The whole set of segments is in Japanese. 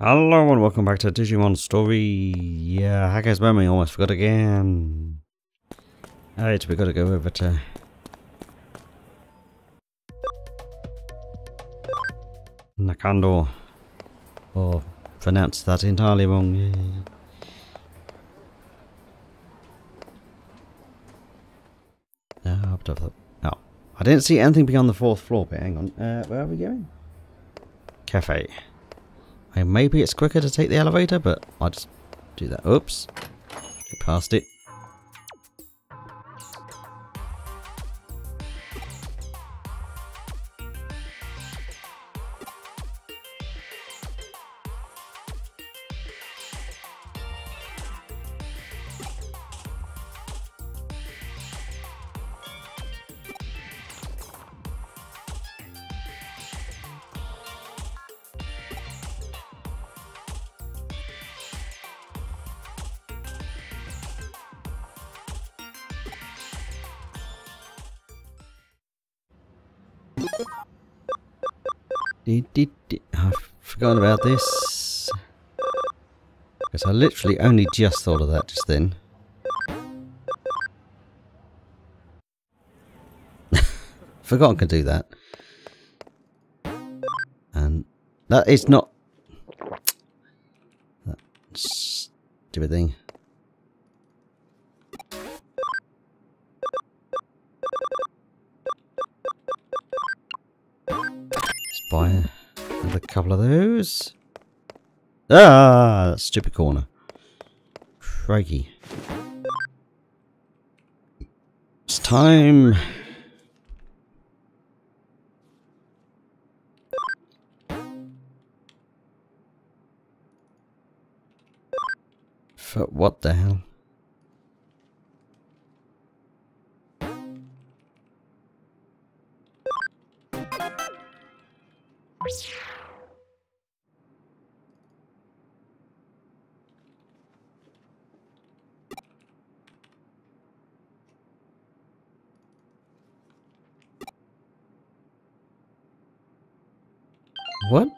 Hello and welcome back to Digimon Story. Yeah, Hacker's memory almost forgot again. Alright, we gotta go over to... Nakando. Or pronounced that entirely wrong. Yeah. Oh, I didn't see anything beyond the fourth floor, but hang on. Uh, where are we going? Cafe. Maybe it's quicker to take the elevator, but I'll just do that. Oops. Get past it. I've forgotten about this. Because I literally only just thought of that just then. Forgotten can do that. And that is not that stupid thing. Buy another couple of those. Ah, that stupid corner. Crikey. It's time. For what the hell? What?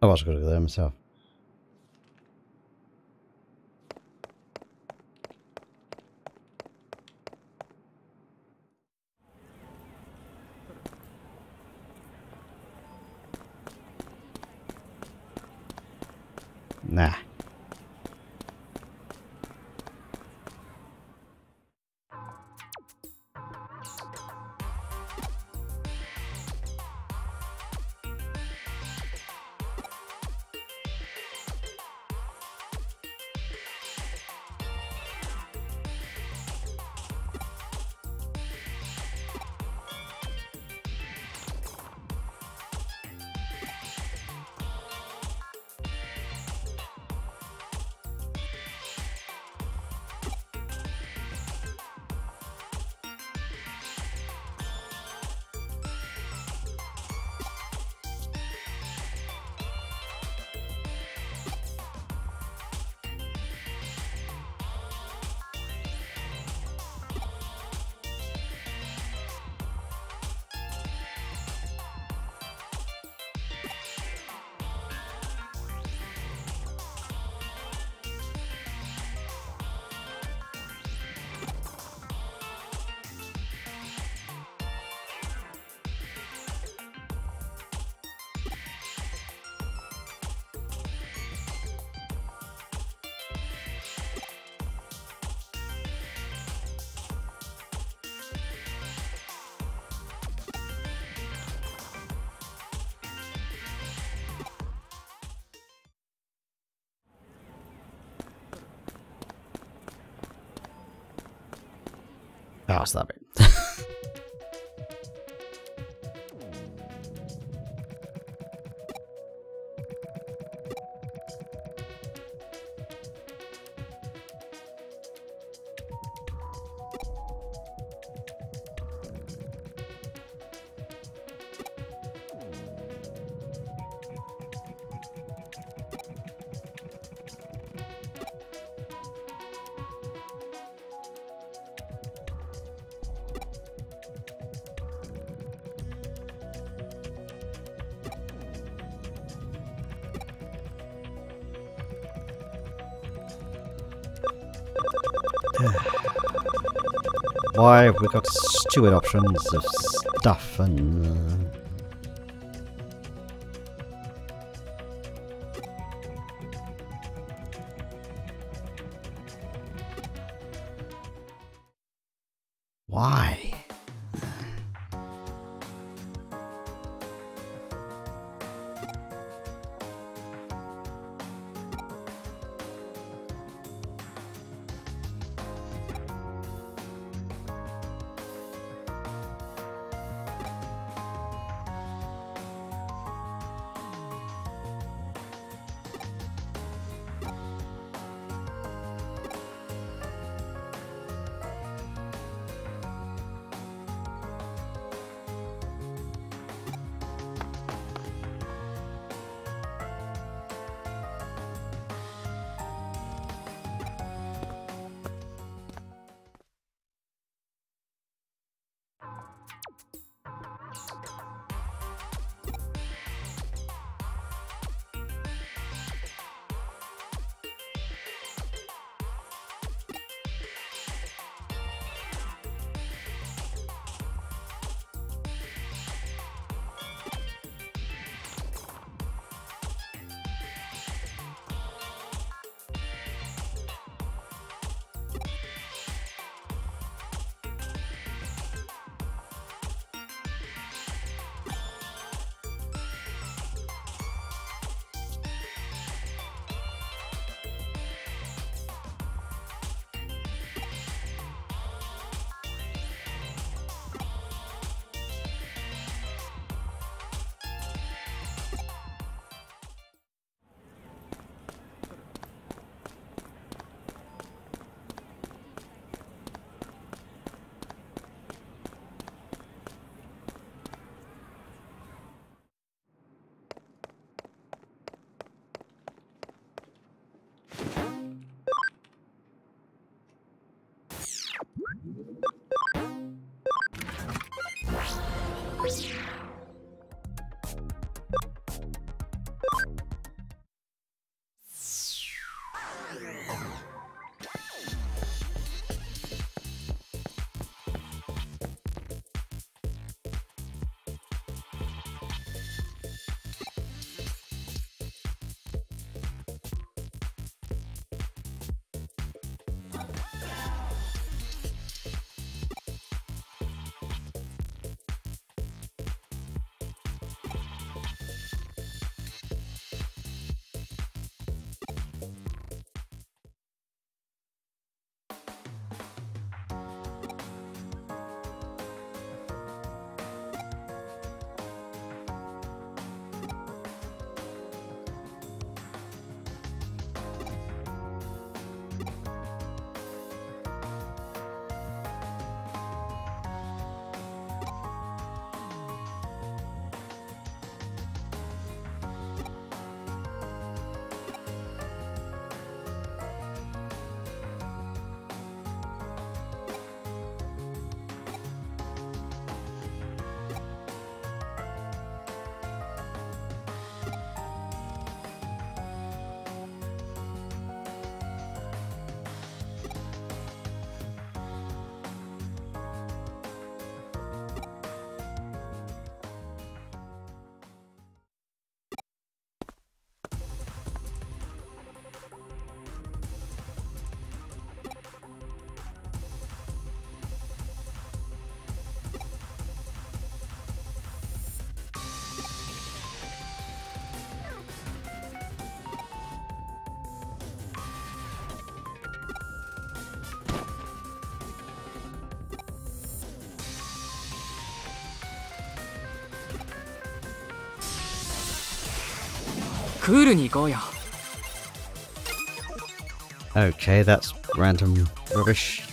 I was going to go there myself. Nah. Yugoslavia. Have we got stupid options of stuff and... Uh, Okay, that's random rubbish.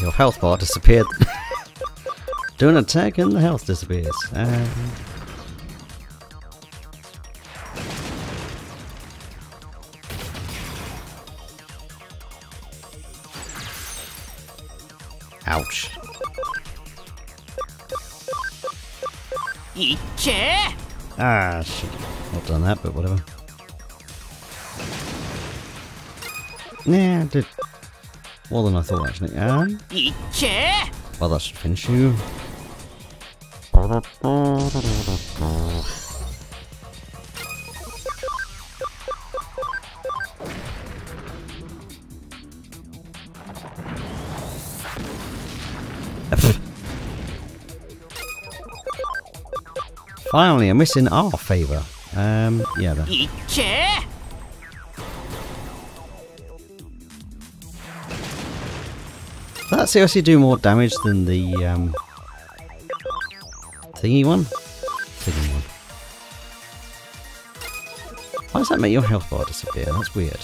Your health bar disappeared. Do an attack and the health disappears. Um, Ah, shit. Not done that, but whatever. Nah, I did more than I thought, actually. Um, well, that should finish you. Finally, a miss in our favour. Um, yeah, then. That seriously do more damage than the um, thingy one. Thingy one. Why does that make your health bar disappear? That's weird.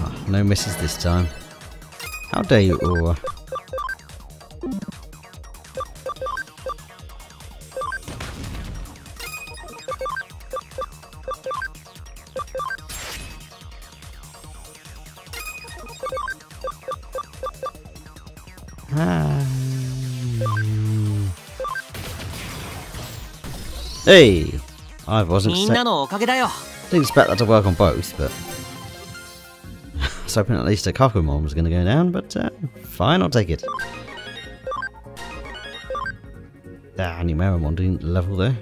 Ah, no misses this time. How dare you all? Hey! I wasn't Didn't expect that to work on both, but hoping at least a Kakumon was going to go down, but uh, fine, I'll take it. Ah, Numeramon didn't level there.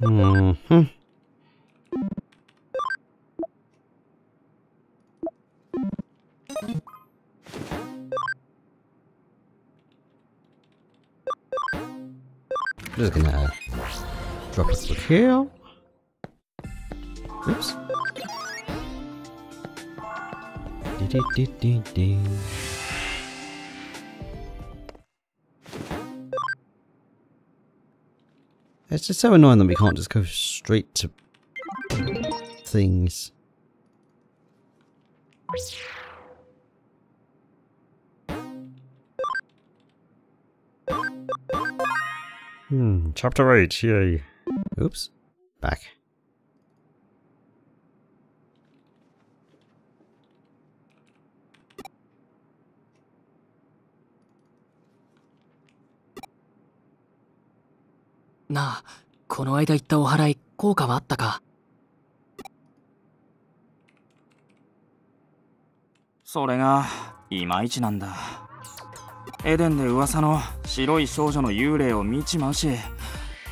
Mm hmm just gonna drop this switch here. Oops. It's just so annoying that we can't just go straight to things. Hmm, chapter 8, yay. Oops. Back.? なあ、この間言ったお祓い、効果はあったか？それがいまいちなんだ。エデンで噂の白い少女の幽霊を見ちまうし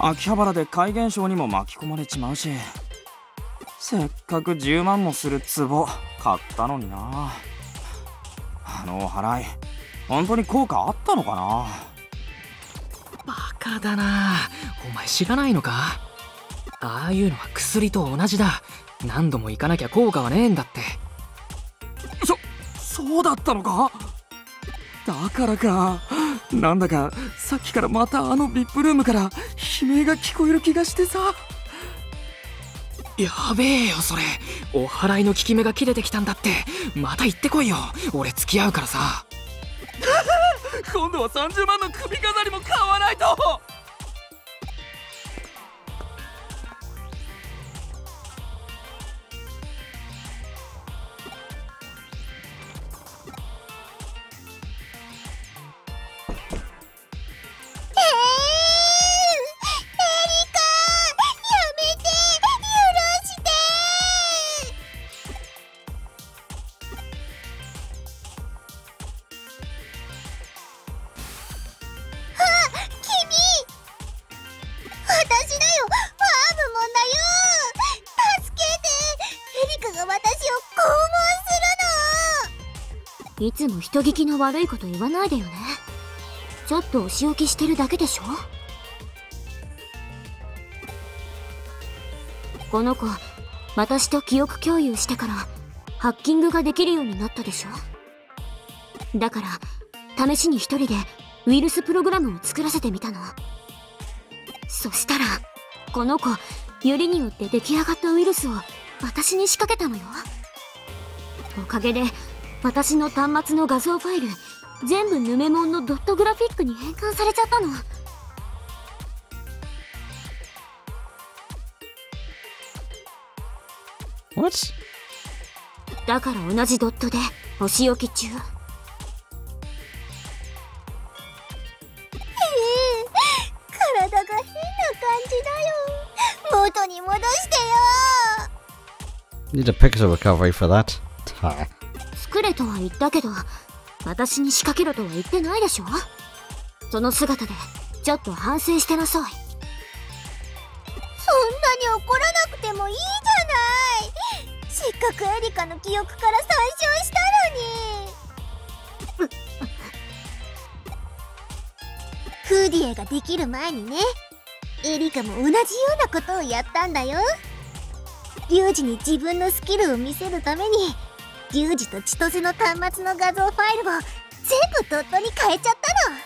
秋葉原で怪現象にも巻き込まれちまうしせっかく10万もする壺買ったのにな。あのお祓い本当に効果あったのかな？バカだなお前知らないのか？ああいうのは薬と同じだ。何度も行かなきゃ効果はねえんだって。そそうだったのか？だからか。なんだかさっきからまたあの VIP ルームから悲鳴が聞こえる気がしてさ。やべえよそれ。お祓いの効き目が切れてきたんだって。また行ってこいよ。俺付き合うからさ。今度は30万の首飾りも買わないといつも人聞きの悪いこと言わないでよね。ちょっとお仕置きしてるだけでしょ？この子私と記憶共有してからハッキングができるようになったでしょ？だから試しに一人でウイルスプログラムを作らせてみたの。そしたらこの子ユリによって出来上がったウイルスを私に仕掛けたのよ。おかげで私の端末の画像ファイル全部ヌメモンのドットグラフィックに変換されちゃったの。What? だから同じドットでお仕置き中。体が変な感じだよ。元に戻してよ。Need a pixel recovery for that? 作れとは言ったけど私に仕掛けろとは言ってないでしょ？その姿でちょっと反省してなさい。そんなに怒らなくてもいいじゃない。せっかくエリカの記憶から参照したのに。フーディエができる前にねエリカも同じようなことをやったんだよ。リュウジに自分のスキルを見せるためにリュウジと千歳の端末の画像ファイルを全部ドットに変えちゃったの。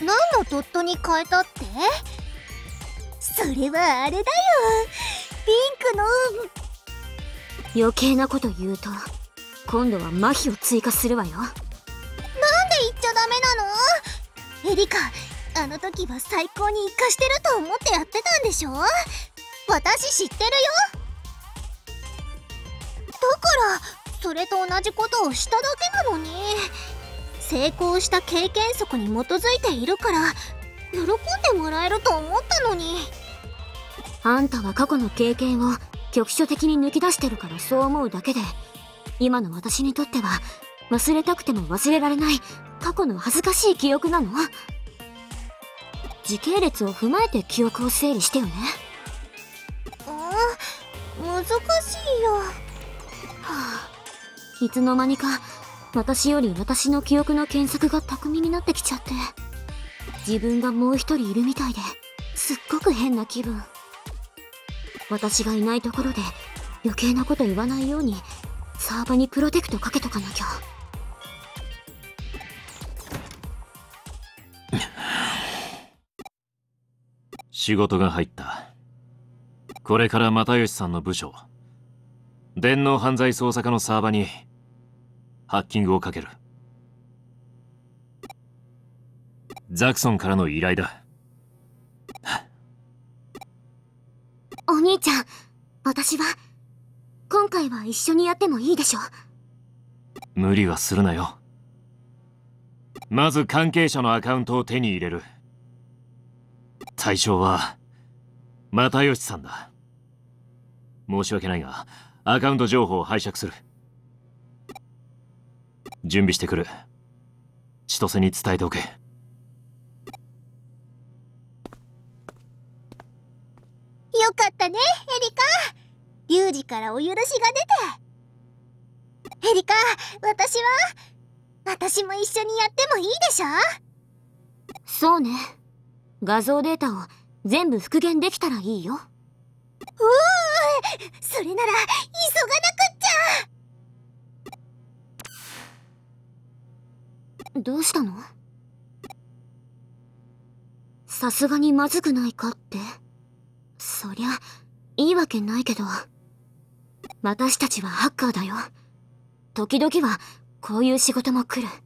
何のドットに変えたって？それはあれだよ。ピンクの。余計なこと言うと今度は麻痺を追加するわよ。なんで言っちゃダメなの？エリカあの時は最高に活かしてると思ってやってたんでしょ？私知ってるよ。だからそれと同じことをしただけなのに。成功した経験則に基づいているから喜んでもらえると思ったのに。あんたは過去の経験を局所的に抜き出してるからそう思うだけで今の私にとっては忘れたくても忘れられない過去の恥ずかしい記憶なの。時系列を踏まえて記憶を整理してよね。うん難しいよはあ。いつの間にか私より私の記憶の検索が巧みになってきちゃって。自分がもう一人いるみたいですっごく変な気分。私がいないところで余計なこと言わないようにサーバにプロテクトかけとかなきゃ。仕事が入った。これから又吉さんの部署。電脳犯罪捜査課のサーバにハッキングをかける。ザクソンからの依頼だ。お兄ちゃん私は今回は一緒にやってもいいでしょ無理はするなよ。まず関係者のアカウントを手に入れる。対象は又吉さんだ。申し訳ないがアカウント情報を拝借する。準備してくる。千歳に伝えておけ。よかったねエリカ。リュウジからお許しが出て。エリカ私は私も一緒にやってもいいでしょ？そうね。画像データを全部復元できたらいいよ。うーそれなら急がなくっちゃ。どうしたの？さすがにまずくないかって。そりゃいいわけないけど。私たちはハッカーだよ。時々はこういう仕事も来る「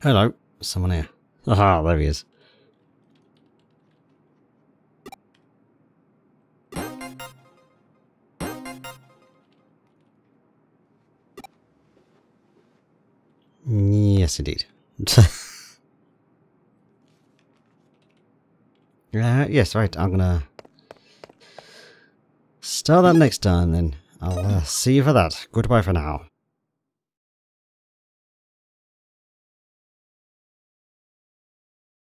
Hello, someone here." Ah, there he is. Yes, indeed. uh, yes, right. I'm gonna start that next time. Then I'll uh, see you for that. Goodbye for now.